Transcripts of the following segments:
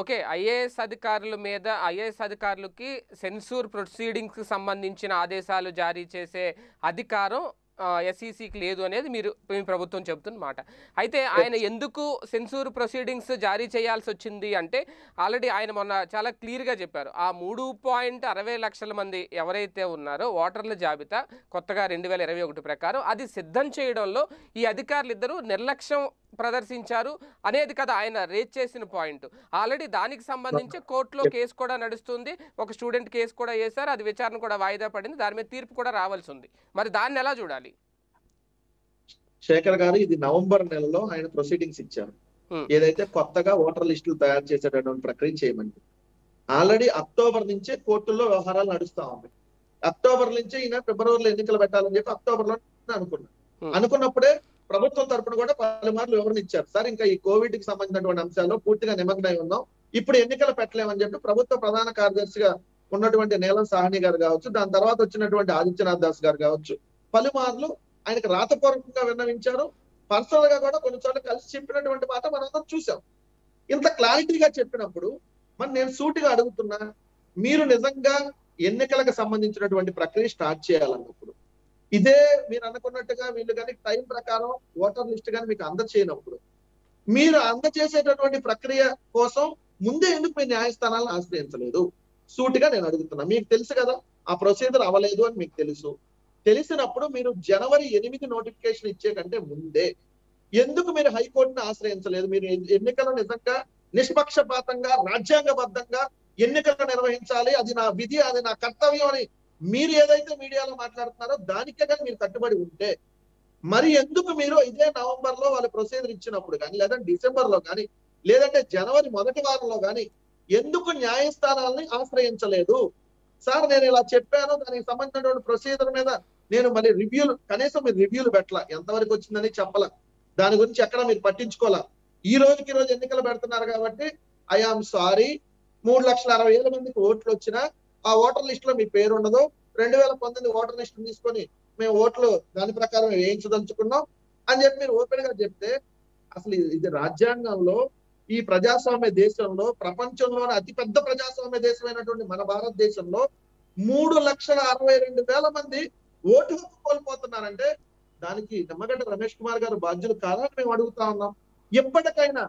Okay IAS అధికారుల మీద IAS అధికారులకి సెన్సూర్ ప్రొసీడింగ్స్కి సంబంధించిన ఆదేశాలు జారీ చేసే అధికారం ఎస్ఈసికి లేదు అనేది మీరు మీ ప్రభుత్వం చెబుతున్న మాట. అయితే ఆయన ఎందుకు సెన్సూర్ ప్రొసీడింగ్స్ జారీ చేయాల్సి వచ్చింది అంటే ఆల్రెడీ ఆయన మొన్న చాలా క్లియర్గా చెప్పారు. ఆ మూడు పాయింట్ అరవై లక్షల మంది ఎవరైతే ఉన్నారో ఓటర్ల జాబితా కొత్తగా రెండు వేల ఇరవై ఒకటి ప్రకారం అది సిద్ధం చేయడంలో ఈ అధికారులు ఇద్దరు నిర్లక్ష్యం ప్రదర్శించారు అనేది కదా ఆయన రేజ్ చేసిన పాయింట్. ఆల్రెడీ దానికి సంబంధించి కోర్టులో కేసు కూడా నడుస్తుంది. ఒక స్టూడెంట్ కేసు కూడా వేశారు. అది విచారణ కూడా వాయిదా పడింది. దాని మీద తీర్పు కూడా రావాల్సి ఉంది. మరి దాన్ని ఎలా చూడాలి? శేఖర్ గారు ఇది నవంబర్ నెలలో ఆయన ప్రొసీడింగ్స్ ఇచ్చారు. ఏదైతే కొత్తగా ఓటర్ లిస్టులు తయారు చేసేటటువంటి ప్రక్రియ చేయమని ఆల్రెడీ అక్టోబర్ నుంచే కోర్టుల్లో వ్యవహారాలు నడుస్తా ఉన్నాయి. అక్టోబర్ నుంచి ఈయన ఫిబ్రవరిలో ఎన్నికలు పెట్టాలని చెప్పి అక్టోబర్లో అనుకున్నాను. అనుకున్నప్పుడే ప్రభుత్వం తరపున కూడా పలుమార్లు వివరణ ఇచ్చారు. సార్ ఇంకా ఈ కోవిడ్కి సంబంధించినటువంటి అంశాల్లో పూర్తిగా నిమగ్నమై ఉన్నాం. ఇప్పుడు ఎన్నికలు పెట్టలేమని చెప్పి ప్రభుత్వ ప్రధాన కార్యదర్శిగా ఉన్నటువంటి నీలం సాహ్ని గారు కావచ్చు దాని తర్వాత వచ్చినటువంటి ఆదిత్యనాథ్ దాస్ గారు కావచ్చు పలుమార్లు ఆయనకు రాతపూర్వకంగా విన్నవించారు. పర్సనల్గా కూడా కొన్నిసార్లు కలిసి చెప్పినటువంటి మాట మనందరం చూసాం ఇంత క్లారిటీగా చెప్పినప్పుడు మరి నేను సూటిగా అడుగుతున్నా మీరు నిజంగా ఎన్నికలకు సంబంధించినటువంటి ప్రక్రియ స్టార్ట్ చేయాలన్నప్పుడు ఇదే మీరు అనుకున్నట్టుగా వీళ్ళు కానీ టైం ప్రకారం ఓటర్ లిస్ట్ కానీ మీకు అందచేయనప్పుడు. మీరు అందచేసేటటువంటి ప్రక్రియ కోసం ముందే ఎందుకు మీ న్యాయస్థానాలను ఆశ్రయించలేదు? సూటిగా నేను అడుగుతున్నా. మీకు తెలుసు కదా ఆ ప్రొసీజర్ అవ్వలేదు అని మీకు తెలుసు. తెలిసినప్పుడు మీరు జనవరి ఎనిమిది నోటిఫికేషన్ ఇచ్చే కంటే ముందే ఎందుకు మీరు హైకోర్టును ఆశ్రయించలేదు? మీరు ఎన్నికలు నిజంగా నిష్పక్షపాతంగా రాజ్యాంగబద్ధంగా ఎన్నికలు నిర్వహించాలి. అది నా విధి అది నా కర్తవ్యం అని మీరు ఏదైతే మీడియాలో మాట్లాడుతున్నారో దానికే కానీ మీరు కట్టుబడి ఉంటే. మరి ఎందుకు మీరు ఇదే నవంబర్లో వాళ్ళు ప్రొసీజర్ ఇచ్చినప్పుడు కానీ లేదంటే డిసెంబర్లో కానీ లేదంటే జనవరి మొదటి వారంలో కానీ ఎందుకు న్యాయస్థానాలని ఆశ్రయించలేదు? సార్ నేను ఇలా చెప్పాను దానికి సంబంధించినటువంటి ప్రొసీజర్ మీద నేను మళ్ళీ రివ్యూలు కనీసం మీరు రివ్యూలు పెట్టాల. ఎంతవరకు వచ్చిందని చెప్పాల. దాని గురించి ఎక్కడ మీరు పట్టించుకోవాలా ఈ రోజుకి ఈ రోజు ఎన్నికలు పెడుతున్నారు కాబట్టి ఐ ఆమ్ సారీ. మూడు లక్షల అరవై వేల మందికి ఓట్లు వచ్చినా ఆ ఓటర్ లిస్ట్లో మీ పేరు ఉండదు. రెండు వేల పంతొమ్మిది ఓటర్ లిస్ట్ తీసుకొని మేము ఓట్లు దాని ప్రకారం వేయించదలుచుకున్నాం. అని చెప్పి మీరు ఓపెన్గా చెప్తే అసలు ఇది- రాజ్యాంగంలో ఈ ప్రజాస్వామ్య దేశంలో ప్రపంచంలోనే అతిపెద్ద ప్రజాస్వామ్య దేశమైనటువంటి మన భారతదేశంలో మూడు లక్షల అరవై రెండు వేల మంది ఓటు హక్కు కోల్పోతున్నారంటే దానికి నిమ్మగడ్డ రమేష్ కుమార్ గారు బాధ్యులు కాదని మేము అడుగుతా ఉన్నాం. ఎప్పటికైనా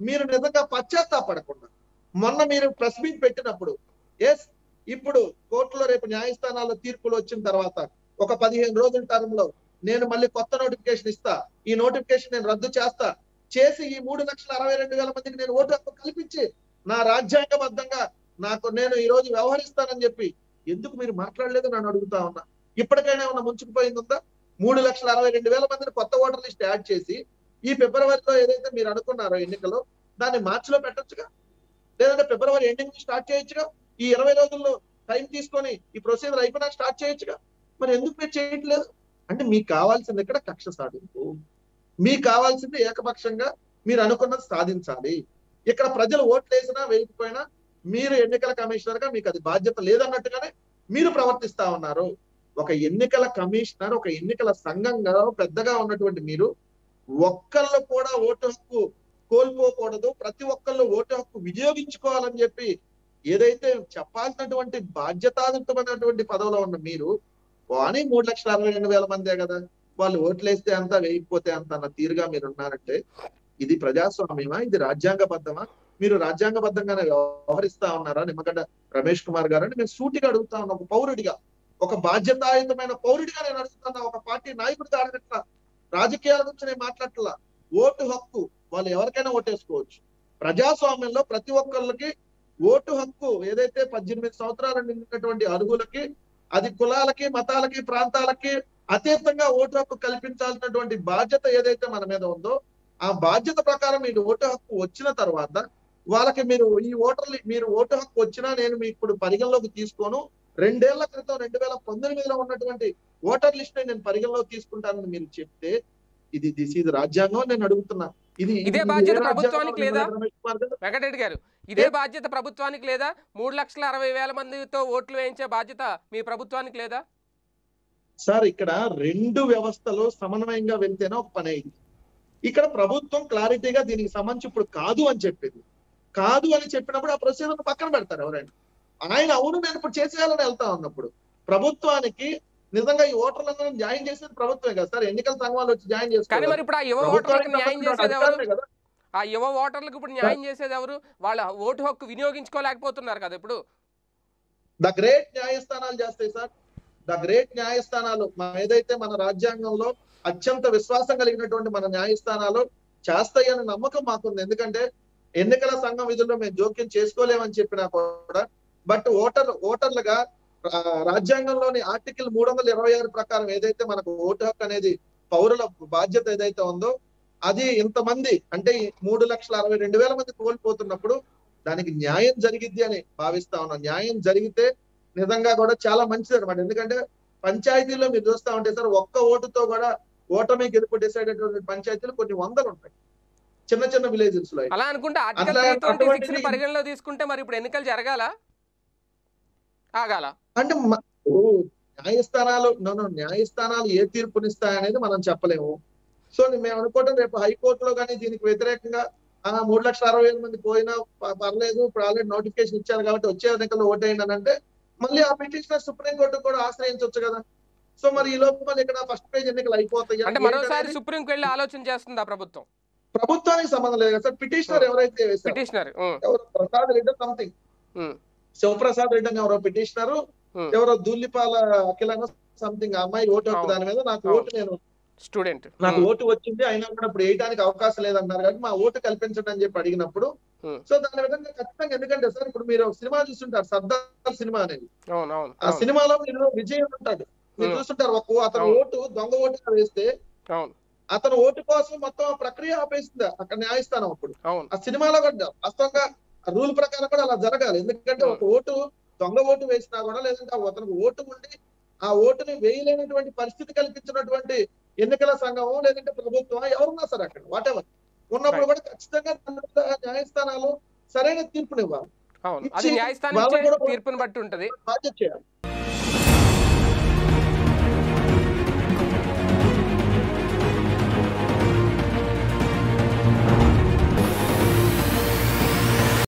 మీరు నిజంగా పశ్చాత్తాపడకుండా మొన్న మీరు ప్రెస్ మీట్ పెట్టినప్పుడు ఎస్ ఇప్పుడు కోర్టులో రేపు న్యాయస్థానాల్లో తీర్పులు వచ్చిన తర్వాత ఒక పదిహేను రోజుల టర్మ్లో నేను మళ్ళీ కొత్త నోటిఫికేషన్ ఇస్తా. ఈ నోటిఫికేషన్ నేను రద్దు చేస్తా. చేసి ఈ మూడు లక్షల అరవై రెండు వేల మందికి నేను ఓటు హక్కు కల్పించి నా రాజ్యాంగబద్ధంగా నాకు నేను ఈ రోజు వ్యవహరిస్తానని చెప్పి ఎందుకు మీరు మాట్లాడలేదు నన్ను అడుగుతా ఉన్నా? ఇప్పటికైనా ఉన్న ముంచుకుపోయింది ఉందా మూడు లక్షల అరవై రెండు వేల మందిని కొత్త ఓటర్ లిస్ట్ యాడ్ చేసి ఈ ఫిబ్రవరిలో ఏదైతే మీరు అనుకున్నారో ఎన్నికలు దాన్ని మార్చిలో పెట్టొచ్చుగా? లేదంటే ఫిబ్రవరి ఎండింగ్ స్టార్ట్ చేయొచ్చుగా? ఈ ఇరవై రోజుల్లో టైం తీసుకొని ఈ ప్రొసీజర్ అయిపోయినా స్టార్ట్ చేయొచ్చుగా. మరి ఎందుకు మీరు చేయట్లేదు? అంటే మీకు కావాల్సింది ఇక్కడ కక్ష సాధింపు. మీకు కావాల్సింది ఏకపక్షంగా మీరు అనుకున్నది సాధించాలి. ఇక్కడ ప్రజలు ఓట్లు వేసినా వేయకపోయినా మీరు ఎన్నికల కమిషనర్గా మీకు అది బాధ్యత లేదన్నట్టుగానే మీరు ప్రవర్తిస్తా ఉన్నారు. ఒక ఎన్నికల కమిషనర్ ఒక ఎన్నికల సంఘంగా పెద్దగా ఉన్నటువంటి మీరు ఒక్కళ్ళు కూడా ఓటు హక్కు కోల్పోకూడదు. ప్రతి ఒక్కళ్ళు ఓటు హక్కు వినియోగించుకోవాలని చెప్పి ఏదైతే చెప్పాల్సినటువంటి బాధ్యతాయుతమైనటువంటి పదవిలో ఉన్న మీరు అని మూడు లక్షల అరవై రెండు వేల మందే కదా. వాళ్ళు ఓట్లేస్తే అంత వేయకపోతే అంత అన్న తీరుగా మీరు ఉన్నారంటే ఇది ప్రజాస్వామ్యమా? ఇది రాజ్యాంగబద్ధమా? మీరు రాజ్యాంగబద్ధంగానే వ్యవహరిస్తా ఉన్నారా? నిమ్మగడ్డ రమేష్ కుమార్ గారు అని నేను సూటిగా అడుగుతా ఉన్నా. ఒక పౌరుడిగా ఒక బాధ్యతాయుతమైన పౌరుడిగా నేను అడుగుతున్నా ఒక పార్టీ నాయకుడిగా అడగట్లా. రాజకీయాల గురించి నేను మాట్లాడట్లా. ఓటు హక్కు వాళ్ళు ఎవరికైనా ఓటేసుకోవచ్చు. ప్రజాస్వామ్యంలో ప్రతి ఒక్కళ్ళకి ఓటు హక్కు ఏదైతే పద్దెనిమిది సంవత్సరాలు నిండినటువంటి అరుగులకి అది కులాలకి మతాలకి ప్రాంతాలకి అతీతంగా ఓటు హక్కు కల్పించాల్సినటువంటి బాధ్యత ఏదైతే మన మీద ఉందో ఆ బాధ్యత ప్రకారం మీరు ఓటు హక్కు వచ్చిన తర్వాత వాళ్ళకి మీరు ఈ ఓటర్లు మీరు ఓటు హక్కు వచ్చినా నేను మీ ఇప్పుడు పరిగణలోకి తీసుకోను. రెండేళ్ళ క్రితం రెండు వేల పంతొమ్మిదిలో ఉన్నటువంటి ఓటర్ లిస్ట్ నేను పరిగణలోకి తీసుకుంటానని మీరు చెప్తే ఇది దిస్ ఇది రాజ్యాంగం నేను అడుగుతున్నాను ఇది బాధ్యత ప్రభుత్వానికి లేదా? వెంకటరెడ్డి గారు ఇదే బాధ్యత ప్రభుత్వానికి లేదా? మూడు లక్షల అరవై వేల మందితో ఓట్లు వేయించే బాధ్యత మీ ప్రభుత్వానికి లేదా? సార్ ఇక్కడ రెండు వ్యవస్థలు సమన్వయంగా వెళ్తేనే ఒక పని అయింది. ఇక్కడ ప్రభుత్వం క్లారిటీగా దీనికి సంబంధించి ఇప్పుడు కాదు అని చెప్పింది. కాదు అని చెప్పినప్పుడు ఆ ప్రొసీజర్ పక్కన పెడతారు ఎవరైనా. ఆయన అవును నేను ఇప్పుడు చేసేయాలని వెళ్తా ఉన్నప్పుడు ప్రభుత్వానికి నిజంగా ఈ ఓటర్లందరూ న్యాయం చేసేది ప్రభుత్వమే కదా సార్? ఎన్నికల సంఘం వాళ్ళు వచ్చి మరి ఇప్పుడు ఆ యువ ఓటర్లకు న్యాయం చేసేది ఎవరు? ఆ యువ ఓటర్లకు ఇప్పుడు న్యాయం చేసేది ఎవరు? వాళ్ళ ఓటు హక్కు వినియోగించుకోలేకపోతున్నారు కదా ఇప్పుడు. ద గ్రేట్ న్యాయస్థానాలు చేస్తాయి సార్. ద గ్రేట్ న్యాయస్థానాలు మన ఏదైతే మన రాజ్యాంగంలో అత్యంత విశ్వాసం కలిగినటువంటి మన న్యాయస్థానాలు చేస్తాయి అనే నమ్మకం మాకుంది. ఎందుకంటే ఎన్నికల సంఘం విధుల్లో మేము జోక్యం చేసుకోలేమని చెప్పినా కూడా బట్ ఓటర్ ఓటర్లుగా రాజ్యాంగంలోని ఆర్టికల్ మూడు వందల ఇరవై ఆరు ప్రకారం ఏదైతే మనకు ఓటు హక్కు అనేది పౌరుల బాధ్యత ఏదైతే ఉందో అది ఇంతమంది అంటే మూడు లక్షల అరవై రెండు వేల మంది కోల్పోతున్నప్పుడు దానికి న్యాయం జరిగిద్ది అని భావిస్తా ఉన్నాం. న్యాయం జరిగితే నిజంగా కూడా చాలా మంచిది అనమాట ఎందుకంటే పంచాయతీలో మీరు చూస్తా ఉంటే సార్ ఒక్క ఓటుతో కూడా ఓటమి గెలుపు డిసైడ్ అయినటువంటి పంచాయతీలు కొన్ని వందలు ఉంటాయి. చిన్న చిన్న విలేజెస్లో అలా అనుకుంటే పరిగణలో తీసుకుంటే మరి ఇప్పుడు ఎన్నికలు జరగాల? ఆగాల. అంటే న్యాయస్థానాలు నో, నో, న్యాయస్థానాలు ఏ తీర్పునిస్తాయనేది మనం చెప్పలేము. సో మేము అనుకోవడం రేపు హైకోర్టులో కానీ దీనికి వ్యతిరేకంగా ఆ మూడు లక్షల అరవై వేల మంది పోయినా పర్లేదు ఇప్పుడు ఆల్రెడీ నోటిఫికేషన్ ఇచ్చారు కాబట్టి వచ్చే ఎన్నికల్లో ఓటేయండి అని అంటే మళ్ళీ ఆ పిటిషనర్ సుప్రీం కోర్టు కూడా ఆశ్రయించవచ్చు కదా. సో మరి ఈ లోపు మళ్ళీ ఇక్కడ ఫస్ట్ పేజ్ ఎన్నికలు అయిపోతాయి? అంటే మరోసారి సుప్రీంకి వెళ్ళి ఆలోచన చేస్తుందా ప్రభుత్వం? ప్రభుత్వానికి సంబంధం లేదు కదా సార్. పిటిషనర్ ఎవరైతే వేశారో పిటిషనర్ ఎవరు? ప్రసాద్ రెడ్డి సంథింగ్. శివప్రసాద్ రెడ్డి అని ఎవరో పిటిషనర్ Hmm. ఎవరో దూల్లిపాల అఖిలన సంథింగ్ అమ్మాయి ఓటు హక్కు. దాని మీద నాకు. ఓటు నేను స్టూడెంట్ నాకు ఓటు వచ్చింది అయినా కూడా ఇప్పుడు వేయడానికి అవకాశం లేదన్నారు కాబట్టి మా ఓటు కల్పించండి అని చెప్పి అడిగినప్పుడు Hmm. సో దాని విధంగా ఖచ్చితంగా ఎందుకంటే సార్ ఇప్పుడు మీరు సినిమా చూస్తుంటారు సర్దార్ సినిమా అనేది ఆ సినిమాలో మీరు విజయం ఉంటాడు మీరు Hmm. చూస్తుంటారు ఒక అతను. ఓటు దొంగ ఓటుగా వేస్తే అతను ఓటు కోసం మొత్తం ఆ ప్రక్రియ ఆపేసింది అక్కడ న్యాయస్థానం అప్పుడు ఆ సినిమాలో కూడా వాస్తవంగా రూల్ ప్రకారం కూడా అలా జరగాలి. ఎందుకంటే ఒక ఓటు దొంగ ఓటు వేసినా కూడా లేదంటే అతనికి ఓటు ఉండి ఆ ఓటుని వేయలేనటువంటి పరిస్థితి కల్పించినటువంటి ఎన్నికల సంఘము లేదంటే ప్రభుత్వం ఎవరున్నా సరే అక్కడ వాట్ ఎవర్ ఉన్నప్పుడు కూడా ఖచ్చితంగా న్యాయస్థానాలు సరైన తీర్పునివ్వాలి. తీర్పుని బట్టి ఉంటది. బాధ్యత చేయాలి.